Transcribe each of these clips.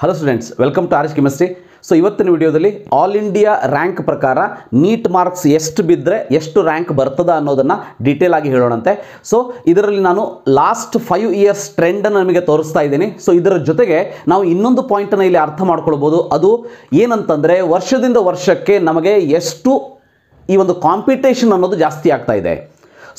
Hello students welcome to R S chemistry so ಇವತ್ತಿನ ವಿಡಿಯೋದಲ್ಲಿ all India rank ಪ್ರಕಾರ NEET marks ಎಷ್ಟು ಬಿದ್ದರೆ ಎಷ್ಟು ರ್ಯಾಂಕ್ ಬರ್ತದ ಅನ್ನೋದನ್ನು ಡೀಟೇಲ್ ಆಗಿ ಹೇಳೋಣಂತೆ. ಸೊ ಇದರಲ್ಲಿ ನಾನು ಲಾಸ್ಟ್ ಫೈವ್ ಇಯರ್ಸ್ ಟ್ರೆಂಡನ್ನು ನಿಮಗೆ ತೋರಿಸ್ತಾ ಇದ್ದೀನಿ. ಸೊ ಇದರ ಜೊತೆಗೆ ನಾವು ಇನ್ನೊಂದು ಪಾಯಿಂಟನ್ನು ಇಲ್ಲಿ ಅರ್ಥ ಮಾಡ್ಕೊಳ್ಬೋದು. ಅದು ಏನಂತಂದರೆ ವರ್ಷದಿಂದ ವರ್ಷಕ್ಕೆ ನಮಗೆ ಎಷ್ಟು ಈ ಒಂದು ಕಾಂಪಿಟೇಷನ್ ಅನ್ನೋದು ಜಾಸ್ತಿ ಆಗ್ತಾ ಇದೆ.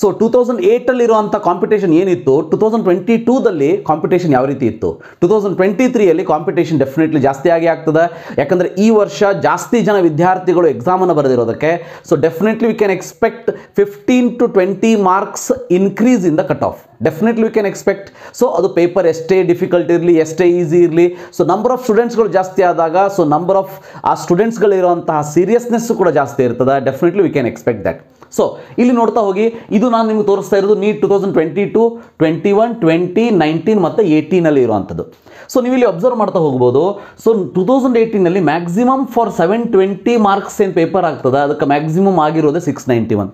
ಸೊ ಟು ತೌಸಂಡ್ ಏಯ್ಟಲ್ಲಿರುವಂಥ ಕಾಂಪಿಟೇಷನ್ ಏನಿತ್ತು? ಟು ತೌಸಂಡ್ ಟ್ವೆಂಟಿ ಟೂದಲ್ಲಿ ಕಾಂಪಿಟೇಷನ್ ಯಾವ ರೀತಿ ಇತ್ತು? ಟು ತೌಸಂಡ್ ಟ್ವೆಂಟಿ ತ್ರೀಯಲ್ಲಿ ಕಾಂಪಿಟೇಷನ್ ಡೆಫಿನೆಟ್ಲಿ ಜಾಸ್ತಿ ಆಗಿ ಆಗ್ತದೆ. ಯಾಕಂದರೆ ಈ ವರ್ಷ ಜಾಸ್ತಿ ಜನ ವಿದ್ಯಾರ್ಥಿಗಳು ಎಕ್ಸಾಮನ್ನು ಬರೆದಿರೋದಕ್ಕೆ. So definitely we can expect fifteen to twenty marks increase in the cut off definitely we can expect so ಅದು ಪೇಪರ್ ಎಷ್ಟೇ ಡಿಫಿಕಲ್ಟ್ ಇರಲಿ, ಎಷ್ಟೇ ಈಸಿ ಇರಲಿ. ಸೊ ನಂಬರ್ ಆಫ್ ಸ್ಟೂಡೆಂಟ್ಸ್ಗಳು ಜಾಸ್ತಿ ಆದಾಗ ಸೊ ನಂಬರ್ ಆಫ್ ಆ ಸ್ಟೂಡೆಂಟ್ಸ್ಗಳಿರುವಂತಹ ಸೀರಿಯಸ್ನೆಸ್ ಕೂಡ ಜಾಸ್ತಿ ಇರ್ತದೆ. Definitely we can expect that so ಇಲ್ಲಿ ನೋಡ್ತಾ ಹೋಗಿ, ಇದು ನಾನು ನಿಮ್ಗೆ ತೋರಿಸ್ತಾ ಇರೋದು NEET two thousand twenty two twenty one twenty nineteen ಮತ್ತು ಏಯ್ಟೀನಲ್ಲಿ ಇರುವಂಥದ್ದು. ಸೊ ನೀವು ಇಲ್ಲಿ ಅಬ್ಸರ್ವ್ ಮಾಡ್ತಾ ಹೋಗ್ಬೋದು. So two thousand ಏಯ್ಟೀನಲ್ಲಿ maximum for seven twenty marks ಏನು ಪೇಪರ್ ಆಗ್ತದೆ? ಅದಕ್ಕೆ maximum ಆಗಿರೋದೇ six ninety one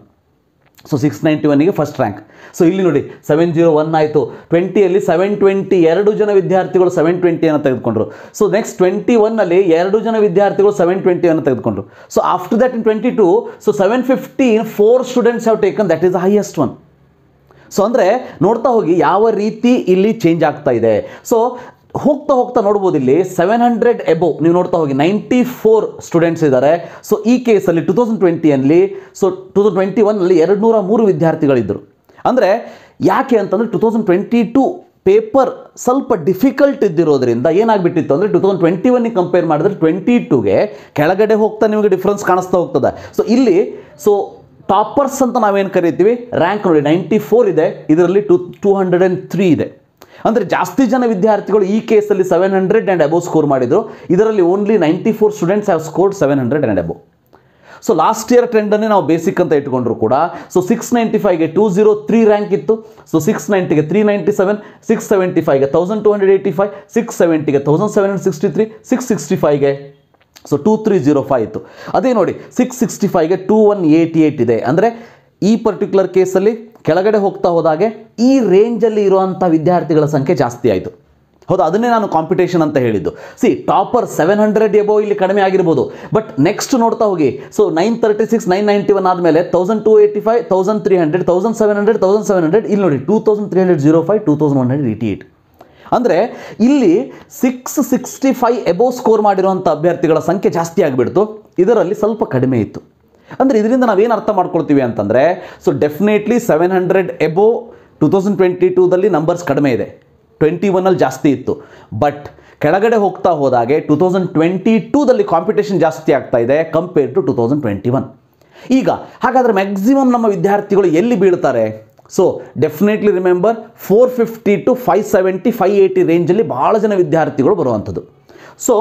so six ninety ಒನ್ಗೆ first rank so ಇಲ್ಲಿ ನೋಡಿ ಸೆವೆನ್ ಜೀರೋ ಒನ್ ಆಯಿತು. ಟ್ವೆಂಟಿಯಲ್ಲಿ ಸೆವೆನ್ ಟ್ವೆಂಟಿ ಎರಡು ಜನ ವಿದ್ಯಾರ್ಥಿಗಳು ಸೆವೆನ್ ಟ್ವೆಂಟಿಯನ್ನು ತೆಗೆದುಕೊಂಡ್ರು. ಸೊ ನೆಕ್ಸ್ಟ್ ಟ್ವೆಂಟಿ ಒನ್ನಲ್ಲಿ ಎರಡು ಜನ ವಿದ್ಯಾರ್ಥಿಗಳು ಸೆವೆನ್ ಟ್ವೆಂಟಿಯನ್ನು ತೆಗೆದುಕೊಂಡ್ರು. So after that in twenty two so seven fifteen four students have taken that is highest one so ಅಂದರೆ, ನೋಡ್ತಾ ಹೋಗಿ ಯಾವ ರೀತಿ ಇಲ್ಲಿ ಚೇಂಜ್ ಆಗ್ತಾ ಇದೆ. ಸೊ ಹೋಗ್ತಾ ಹೋಗ್ತಾ ನೋಡ್ಬೋದು ಇಲ್ಲಿ ಸೆವೆನ್ ಹಂಡ್ರೆಡ್ ಎಬೋ ನೀವು ನೋಡ್ತಾ ಹೋಗಿ ನೈಂಟಿ ಫೋರ್ ಸ್ಟೂಡೆಂಟ್ಸ್ ಇದ್ದಾರೆ. ಸೊ ಈ ಕೇಸಲ್ಲಿ ಟು ತೌಸಂಡ್ ಟ್ವೆಂಟಿಯಲ್ಲಿ ಸೊ ಟು ತೌಸಂಡ್ ಟ್ವೆಂಟಿ ಒನ್ನಲ್ಲಿ ಎರಡು ನೂರ ಮೂರು ವಿದ್ಯಾರ್ಥಿಗಳಿದ್ದರು ಅಂದರೆ ಯಾಕೆ ಅಂತಂದರೆ two thousand twenty two paper ಸ್ವಲ್ಪ ಡಿಫಿಕಲ್ಟ್ ಇದ್ದಿರೋದ್ರಿಂದ ಏನಾಗ್ಬಿಟ್ಟಿತ್ತು ಅಂದರೆ ಟು ತೌಸಂಡ್ ಟ್ವೆಂಟಿ ಒನ್ನಿಗೆ ಕಂಪೇರ್ ಮಾಡಿದ್ರೆ ಟ್ವೆಂಟಿ ಟೂಗೆ ಕೆಳಗಡೆ ಹೋಗ್ತಾ ನಿಮಗೆ ಡಿಫ್ರೆನ್ಸ್ ಕಾಣಿಸ್ತಾ ಹೋಗ್ತದೆ. ಸೊ ಇಲ್ಲಿ ಸೊ ಟಾಪರ್ಸ್ ಅಂತ ನಾವೇನು ಕರಿತೀವಿ? ರ್ಯಾಂಕ್ ನೋಡಿ ನೈಂಟಿ ಫೋರ್ ಇದೆ. ಇದರಲ್ಲಿ two two hundred and three ಇದೆ. ಅಂದರೆ ಜಾಸ್ತಿ ಜನ ವಿದ್ಯಾರ್ಥಿಗಳು ಈ ಕೇಸಲ್ಲಿ seven hundred and above score ಮಾಡಿದರು. ಇದರಲ್ಲಿ only ninety four students have scored seven hundred and above so last year ಟ್ರೆಂಡನ್ನೇ ನಾವು ಬೇಸಿಕ್ ಅಂತ ಇಟ್ಕೊಂಡ್ರು ಕೂಡ. ಸೊ ಸಿಕ್ಸ್ ನೈಂಟಿ ಫೈವ್ಗೆ ಟೂ ಜೀರೋ ತ್ರೀ ರ್ಯಾಂಕ್ ಇತ್ತು. So six ನೈಂಟಿಗೆ three ninety seven six seventy ಫೈವ್ಗೆ thousand two hundred eighty five six ಸೆವೆಂಟಿಗೆ thousand seven hundred sixty three six sixty ಫೈವ್ಗೆ so two three zero five ಇತ್ತು. ಅದೇ ನೋಡಿ six sixty ಫೈವ್ಗೆ two one eighty eight ಇದೆ. ಅಂದರೆ ಈ particular ಕೇಸಲ್ಲಿ ಕೆಳಗಡೆ ಹೋಗ್ತಾ ಹೋದಾಗೆ ಈ ರೇಂಜಲ್ಲಿ ಇರುವಂಥ ವಿದ್ಯಾರ್ಥಿಗಳ ಸಂಖ್ಯೆ ಜಾಸ್ತಿ ಆಯಿತು. ಹೌದು, ಅದನ್ನೇ ನಾನು ಕಾಂಪಿಟೇಷನ್ ಅಂತ ಹೇಳಿದ್ದು. See topper seven hundred above ಇಲ್ಲಿ ಕಡಿಮೆ ಆಗಿರ್ಬೋದು. ಬಟ್ ನೆಕ್ಸ್ಟ್ ನೋಡ್ತಾ ಹೋಗಿ. So nine thirty six nine ninety one ಆದಮೇಲೆ thousand two eighty five thousand three hundred thousand seven hundred thousand seven hundred ಇಲ್ಲಿ ನೋಡಿ two thousand three hundred zero five two thousand one hundred eighty eight ಅಂದರೆ, ಇಲ್ಲಿ six sixty five above score ಮಾಡಿರುವಂಥ ಅಭ್ಯರ್ಥಿಗಳ ಸಂಖ್ಯೆ ಜಾಸ್ತಿ ಆಗಿಬಿಡ್ತು. ಇದರಲ್ಲಿ ಸ್ವಲ್ಪ ಕಡಿಮೆ ಇತ್ತು. ಅಂದರೆ ಇದರಿಂದ ನಾವೇನು ಅರ್ಥ ಮಾಡ್ಕೊಳ್ತೀವಿ ಅಂತಂದರೆ so definitely seven hundred above two thousand twenty ಟೂದಲ್ಲಿ numbers ಕಡಿಮೆ ಇದೆ. ಟ್ವೆಂಟಿ ಒನ್ನಲ್ಲಿ ಜಾಸ್ತಿ ಇತ್ತು. ಬಟ್ ಕೆಳಗಡೆ ಹೋಗ್ತಾ ಹೋದಾಗೆ ಟು ತೌಸಂಡ್ ಟ್ವೆಂಟಿ ಟೂದಲ್ಲಿ ಕಾಂಪಿಟೇಷನ್ ಜಾಸ್ತಿ ಆಗ್ತಾ ಇದೆ compare to two thousand twenty one ಈಗ, ಹಾಗಾದರೆ ಮ್ಯಾಕ್ಸಿಮಮ್ ನಮ್ಮ ವಿದ್ಯಾರ್ಥಿಗಳು ಎಲ್ಲಿ ಬೀಳ್ತಾರೆ? So definitely remember four fifty to five seventy five eighty ರೇಂಜಲ್ಲಿ ಭಾಳ ಜನ ವಿದ್ಯಾರ್ಥಿಗಳು ಬರುವಂಥದ್ದು. ಸೊ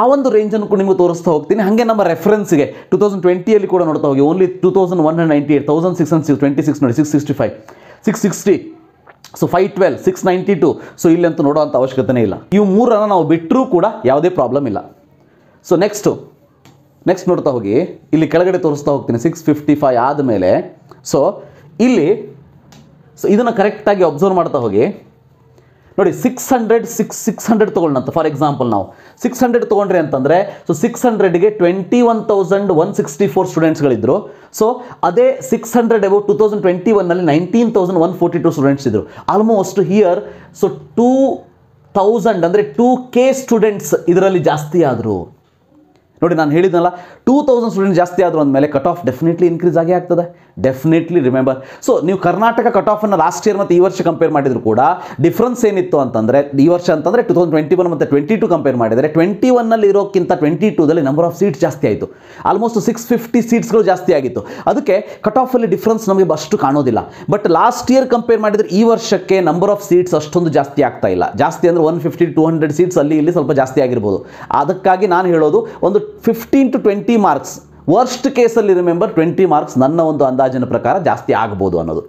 ಆ ಒಂದು ರೇಂಜನ್ನು ಕೂಡ ನಿಮಗೆ ತೋರಿಸ್ತಾ ಹೋಗ್ತೀನಿ. ಹಾಗೆ ನಮ್ಮ ರೆಫರೆನ್ಸ್ಗೆ ಟು ತೌಸಂಡ್ ಟ್ವೆಂಟಿಯಲ್ಲಿ ಕೂಡ ನೋಡ್ತಾ ಹೋಗಿ. Only two thousand one hundred ninety eight thousand six hundred six twenty six ನೋಡಿ six sixty five six sixty so five twelve six ninety two so ಇಲ್ಲಂತೂ ನೋಡೋವಂಥ ಅವಶ್ಯಕತೆನೇ ಇಲ್ಲ. ಇವು ಮೂರನ್ನು ನಾವು ಬಿಟ್ಟರೂ ಕೂಡ ಯಾವುದೇ ಪ್ರಾಬ್ಲಮ್ ಇಲ್ಲ. ಸೊ ನೆಕ್ಸ್ಟು ನೆಕ್ಸ್ಟ್ ನೋಡ್ತಾ ಹೋಗಿ. ಇಲ್ಲಿ ಕೆಳಗಡೆ ತೋರಿಸ್ತಾ ಹೋಗ್ತೀನಿ ಸಿಕ್ಸ್ ಫಿಫ್ಟಿ ಫೈವ್ ಆದಮೇಲೆ. ಸೊ ಇಲ್ಲಿ ಸೊ ಇದನ್ನು ಕರೆಕ್ಟಾಗಿ ಅಬ್ಸರ್ವ್ ಮಾಡ್ತಾ ಹೋಗಿ. ನೋಡಿ six hundred six six hundred ತೊಗೊಂಡಂತ for example ನಾವು ಸಿಕ್ಸ್ ಹಂಡ್ರೆಡ್ ತೊಗೊಂಡ್ರಿ ಅಂತಂದರೆ so six ಹಂಡ್ರೆಡ್ಗೆ twenty one thousand one sixty four ಸ್ಟೂಡೆಂಟ್ಸ್ಗಳಿದ್ರು so ಅದೇ six hundred about two thousand twenty ಒನ್ನಲ್ಲಿ nineteen thousand one forty two students ಇದ್ರು. Almost here so two thousand ಅಂದರೆ two K students ಇದರಲ್ಲಿ ಜಾಸ್ತಿ ಆದರು. ನೋಡಿ, ನಾನು ಹೇಳಿದ್ನಲ್ಲ ಟೂ ತೌಸಂಡ್ ಸ್ಟೂಡೆಂಟ್ ಜಾಸ್ತಿ ಆದರೂ ಅಂದಮೇಲೆ ಕಟ್ ಆಫ್ ಡೆಫಿನೆಟ್ಲಿ ಇನ್ಕ್ರೀಸ್ ಆಗೇ ಆಗ್ತದೆ. ಡೆಫಿನೆಟ್ಲಿ ರಿಮೆಂಬರ್ ಸೊ ನೀವು ಕರ್ನಾಟಕ ಕಟ್ ಆಫನ್ನು ಲಾಸ್ಟ್ ಇಯರ್ ಮತ್ತು ಈ ವರ್ಷ ಕಂಪೇರ್ ಮಾಡಿದ್ರು ಕೂಡ ಡಿಫ್ರೆನ್ಸ್ ಏನಿತ್ತು ಅಂತಂದರೆ, ಈ ವರ್ಷ ಅಂತಂದರೆ ಟು ತೌಸಂಡ್ ಟ್ವೆಂಟಿ ಒನ್ ಮತ್ತು ಟ್ವೆಂಟಿ ಟು ಕಂಪೇರ್ ಮಾಡಿದರೆ ಟ್ವೆಂಟಿ ಒನ್ನಲ್ಲಿ ಇರೋಕ್ಕಿಂತ ಟ್ವೆಂಟಿ ಟೂದಲ್ಲಿ ನಂಬರ್ ಆಫ್ ಸೀಟ್ಸ್ ಜಾಸ್ತಿ ಆಯಿತು. ಆಲ್ಮೋಸ್ಟ್ ಸಿಕ್ಸ್ ಫಿಫ್ಟಿ ಸೀಟ್ಸ್ಗಳು ಜಾಸ್ತಿ ಆಗಿತ್ತು. ಅದಕ್ಕೆ ಕಟ್ ಆಫಲ್ಲಿ ಡಿಫ್ರೆನ್ಸ್ ನಮಗೆ ಅಷ್ಟು ಕಾಣೋದಿಲ್ಲ. ಬಟ್ ಲಾಸ್ಟ್ ಇಯರ್ ಕಂಪೇರ್ ಮಾಡಿದರೆ ಈ ವರ್ಷಕ್ಕೆ ನಂಬರ್ ಆಫ್ ಸೀಟ್ಸ್ ಅಷ್ಟೊಂದು ಜಾಸ್ತಿ ಆಗ್ತಾ ಇಲ್ಲ. ಜಾಸ್ತಿ ಅಂದರೆ one fifty to hundred seats ಅಲ್ಲಿ ಇಲ್ಲಿ ಸ್ವಲ್ಪ ಜಾಸ್ತಿ ಆಗಿರ್ಬೋದು. ಅದಕ್ಕಾಗಿ ನಾನು ಹೇಳೋದು ಒಂದು fifteen to twenty marks worst ಕೇಸಲ್ಲಿ ರಿಮೆಂಬರ್ ಟ್ವೆಂಟಿ ಮಾರ್ಕ್ಸ್ ನನ್ನ ಒಂದು ಅಂದಾಜಿನ ಪ್ರಕಾರ ಜಾಸ್ತಿ ಆಗ್ಬೋದು ಅನ್ನೋದು.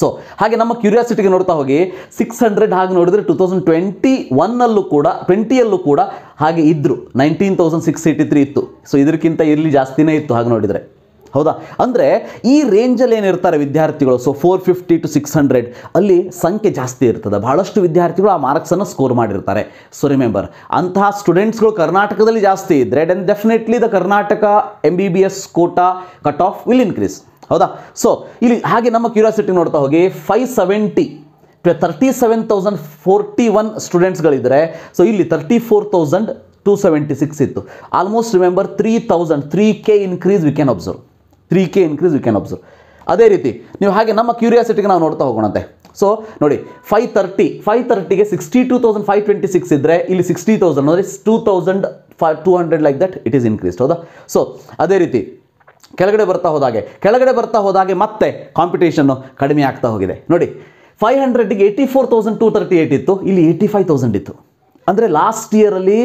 ಸೊ ಹಾಗೆ ನಮ್ಮ ಕ್ಯೂರಿಯಾಸಿಟಿಗೆ ನೋಡ್ತಾ ಹೋಗಿ ಸಿಕ್ಸ್ ಹಂಡ್ರೆಡ್ ಹಾಗೆ ನೋಡಿದರೆ ಟು ತೌಸಂಡ್ ಟ್ವೆಂಟಿ ಒನ್ನಲ್ಲೂ ಕೂಡ ಟ್ವೆಂಟಿಯಲ್ಲೂ ಕೂಡ ಹಾಗೆ ಇದ್ದರು nineteen thousand six eighty three ಇತ್ತು. ಸೊ ಇದಕ್ಕಿಂತ ಇಲ್ಲಿ ಜಾಸ್ತಿನೇ ಇತ್ತು ಹಾಗೆ ನೋಡಿದರೆ. ಹೌದಾ? ಅಂದರೆ ಈ ರೇಂಜಲ್ಲಿ ಏನಿರ್ತಾರೆ ವಿದ್ಯಾರ್ಥಿಗಳು? So four fifty to six hundred ಅಲ್ಲಿ ಸಂಖ್ಯೆ ಜಾಸ್ತಿ ಇರ್ತದೆ. ಬಹಳಷ್ಟು ವಿದ್ಯಾರ್ಥಿಗಳು ಆ ಮಾರ್ಕ್ಸನ್ನು ಸ್ಕೋರ್ ಮಾಡಿರ್ತಾರೆ. ಸೊ ರಿಮೆಂಬರ್ ಅಂತಹ ಸ್ಟೂಡೆಂಟ್ಸ್ಗಳು ಕರ್ನಾಟಕದಲ್ಲಿ ಜಾಸ್ತಿ ಇದ್ದರೆ then definitely the Karnataka M B B S quota cut off will increase ಹೌದಾ? ಸೊ ಇಲ್ಲಿ ಹಾಗೆ ನಮ್ಮ ಕ್ಯೂರಿಯಾಸಿಟಿ ನೋಡ್ತಾ ಹೋಗಿ five seventy thirty seven thousand forty one ಸ್ಟೂಡೆಂಟ್ಸ್ಗಳಿದ್ದರೆ so ಇಲ್ಲಿ thirty four thousand two seventy six ಇತ್ತು almost remember three thousand three K increase we can observe three K increase you can observe ಅದೇ ರೀತಿ, ನೀವು ಹಾಗೆ ನಮ್ಮ ಕ್ಯೂರಿಯಾಸಿಟಿಗೆ ನಾವು ನೋಡ್ತಾ ಹೋಗೋಣಂತೆ. ಸೊ ನೋಡಿ ಫೈವ್ ತರ್ಟಿ ಫೈವ್ ತರ್ಟಿಗೆ sixty two thousand five twenty six ಇದ್ದರೆ ಇಲ್ಲಿ ಸಿಕ್ಸ್ಟಿ ತೌಸಂಡ್ ಅಂದರೆ two thousand five two hundred like that it is increased ಹೌದಾ? ಸೊ ಅದೇ ರೀತಿ, ಕೆಳಗಡೆ ಬರ್ತಾ ಹೋದಾಗೆ, ಕೆಳಗಡೆ ಬರ್ತಾ ಹೋದಾಗೆ ಮತ್ತೆ ಕಾಂಪಿಟೇಷನ್ನು ಕಡಿಮೆ ಆಗ್ತಾ ಹೋಗಿದೆ. ನೋಡಿ five ಹಂಡ್ರೆಡ್ಗೆ eighty four thousand two thirty eight ಇತ್ತು, ಇಲ್ಲಿ ಏಯ್ಟಿ ಫೈವ್ ತೌಸಂಡ್ ಇತ್ತು. ಅಂದರೆ ಲಾಸ್ಟ್ ಇಯರಲ್ಲಿ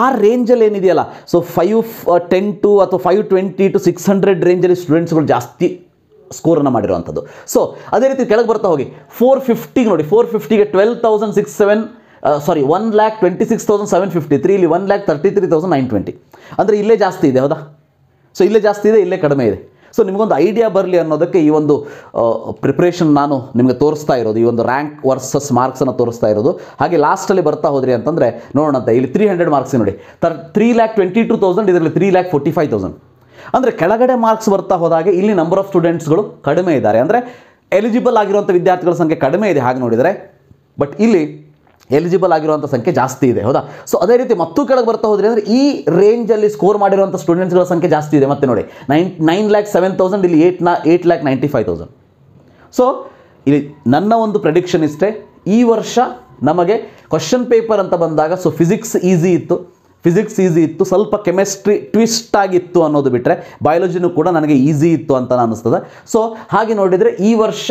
ಆ ರೇಂಜಲ್ಲಿ ಏನಿದೆಯಲ್ಲ? ಸೊ ಫೈವ್ ಟೆನ್ ಟು ಅಥವಾ five twenty to six hundred ರೇಂಜಲ್ಲಿ ಸ್ಟೂಡೆಂಟ್ಸ್ಗಳು ಜಾಸ್ತಿ ಸ್ಕೋರನ್ನು ಮಾಡಿರುವಂಥದ್ದು. ಸೊ ಅದೇ ರೀತಿ ಕೆಳಗೆ ಬರ್ತಾ ಹೋಗಿ. ಫೋರ್ ಫಿಫ್ಟಿಗೆ ನೋಡಿ four ಫಿಫ್ಟಿಗೆ twelve thousand six seven sorry one lakh twenty six thousand seven fifty three ಇಲ್ಲಿ one lakh thirty three thousand nine twenty ಅಂದರೆ ಇಲ್ಲೇ ಜಾಸ್ತಿ ಇದೆ, ಹೌದಾ? ಸೊ ಇಲ್ಲೇ ಜಾಸ್ತಿ ಇದೆ, ಇಲ್ಲೇ ಕಡಿಮೆ ಇದೆ. ಸೊ ನಿಮಗೊಂದು ಐಡಿಯಾ ಬರಲಿ ಅನ್ನೋದಕ್ಕೆ ಈ ಒಂದು ಪ್ರಿಪ್ರೇಷನ್ ನಾನು ನಿಮಗೆ ತೋರಿಸ್ತಾ ಇರೋದು, ಈ ಒಂದು ರ್ಯಾಂಕ್ ವರ್ಸಸ್ ಮಾರ್ಕ್ಸನ್ನು ತೋರಿಸ್ತಾ ಇರೋದು. ಹಾಗೆ ಲಾಸ್ಟಲ್ಲಿ ಬರ್ತಾ ಹೋದ್ರಿ ಅಂತಂದರೆ ನೋಡೋಣಂತೆ ಇಲ್ಲಿ ತ್ರೀ ಹಂಡ್ರೆಡ್ ಮಾರ್ಕ್ಸ್ ನೋಡಿ. ತರ್ three lakh twenty two thousand ಇದರಲ್ಲಿ three lakh forty five thousand ಅಂದರೆ ಕೆಳಗಡೆ ಮಾರ್ಕ್ಸ್ ಬರ್ತಾ ಹೋದಾಗೆ ಇಲ್ಲಿ ನಂಬರ್ ಆಫ್ ಸ್ಟೂಡೆಂಟ್ಸ್ಗಳು ಕಡಿಮೆ ಇದ್ದಾರೆ. ಅಂದರೆ ಎಲಿಜಿಬಲ್ ಆಗಿರುವಂಥ ವಿದ್ಯಾರ್ಥಿಗಳ ಸಂಖ್ಯೆ ಕಡಿಮೆ ಇದೆ, ಹಾಗೆ ನೋಡಿದರೆ. ಬಟ್ ಇಲ್ಲಿ ಎಲಿಜಿಬಲ್ ಆಗಿರುವಂಥ ಸಂಖ್ಯೆ ಜಾಸ್ತಿ ಇದೆ, ಹೌದಾ? ಸೊ ಅದೇ ರೀತಿ ಮತ್ತೂ ಕೆಳಗೆ ಬರ್ತಾ ಹೋದ್ರೆ ಅಂದರೆ ಈ ರೇಂಜಲ್ಲಿ ಸ್ಕೋರ್ ಮಾಡಿರುವಂಥ ಸ್ಟೂಡೆಂಟ್ಸ್ಗಳ ಸಂಖ್ಯೆ ಜಾಸ್ತಿ ಇದೆ. ಮತ್ತೆ ನೋಡಿ nine nine lakh seven thousand ಇಲ್ಲಿ ಏಟ್ ನಾ eight lakh ninety five thousand so ಇಲ್ಲಿ ನನ್ನ ಒಂದು ಪ್ರೆಡಿಕ್ಷನ್ ಇಷ್ಟೇ. ಈ ವರ್ಷ ನಮಗೆ ಕ್ವಶನ್ ಪೇಪರ್ ಅಂತ ಬಂದಾಗ ಸೊ ಫಿಸಿಕ್ಸ್ ಈಸಿ ಇತ್ತು. ಫಿಸಿಕ್ಸ್ ಈಸಿ ಇತ್ತು. ಸ್ವಲ್ಪ ಕೆಮಿಸ್ಟ್ರಿ ಟ್ವಿಸ್ಟ್ ಆಗಿತ್ತು ಅನ್ನೋದು ಬಿಟ್ಟರೆ ಬಯಾಲಜಿನೂ ಕೂಡ ನನಗೆ ಈಸಿ ಇತ್ತು ಅಂತ ಅನ್ನಿಸ್ತದೆ ಸೊ ಹಾಗೆ ನೋಡಿದರೆ ಈ ವರ್ಷ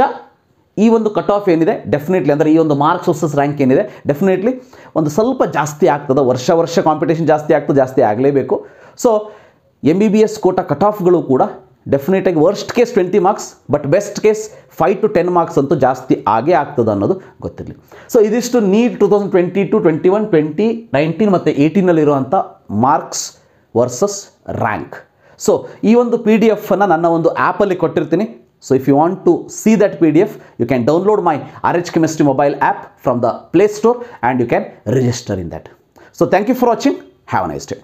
ಈ ಒಂದು ಕಟ್ ಆಫ್ ಏನಿದೆ? ಡೆಫಿನೆಟ್ಲಿ ಅಂದರೆ ಈ ಒಂದು ಮಾರ್ಕ್ಸ್ ವರ್ಸಸ್ ರ್ಯಾಂಕ್ ಏನಿದೆ? ಡೆಫಿನೆಟ್ಲಿ ಒಂದು ಸ್ವಲ್ಪ ಜಾಸ್ತಿ ಆಗ್ತದೆ. ವರ್ಷ ವರ್ಷ ಕಾಂಪಿಟೇಷನ್ ಜಾಸ್ತಿ ಆಗ್ತದೆ, ಜಾಸ್ತಿ ಆಗಲೇಬೇಕು. So M B B S quota cut ಆಫ್ಗಳು ಕೂಡ ಡೆಫಿನೆಟಾಗಿ worst case twenty marks but best case five to ten marks ಅಂತೂ ಜಾಸ್ತಿ ಆಗೇ ಆಗ್ತದೆ ಅನ್ನೋದು ಗೊತ್ತಿರಲಿ. ಸೊ ಇದಿಷ್ಟು NEET two thousand twenty two twenty one twenty nineteen ಮತ್ತು ಏಯ್ಟೀನಲ್ಲಿರುವಂಥ ಮಾರ್ಕ್ಸ್ ವರ್ಸಸ್ ರ್ಯಾಂಕ್ ಸೊ ಈ ಒಂದು ಪಿ ಡಿ ಎಫನ್ನು ನನ್ನ ಒಂದು ಆ್ಯಪಲ್ಲಿ ಕೊಟ್ಟಿರ್ತೀನಿ. So if you want to see that PDF, you can download my RH Chemistry mobile app from the Play Store and you can register in that. So thank you for watching. Have a nice day.